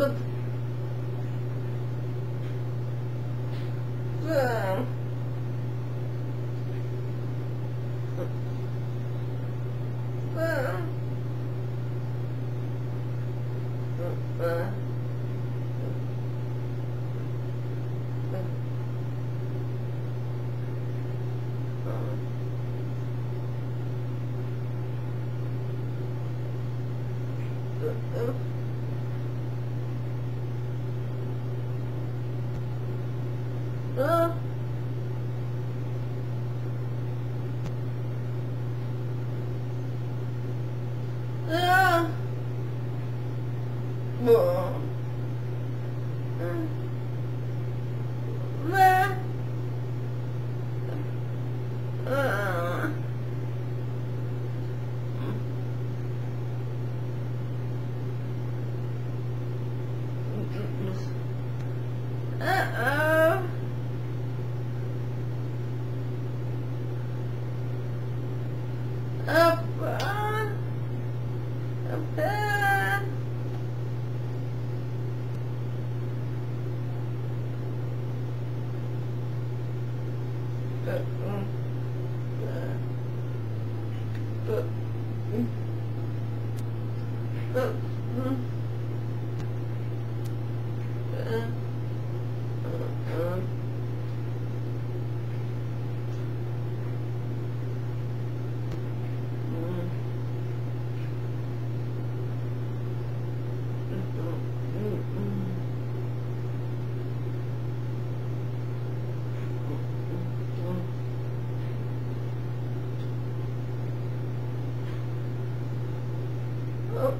Good. Good. Uh-oh. up, up, up. Uh, uh, uh, Oh,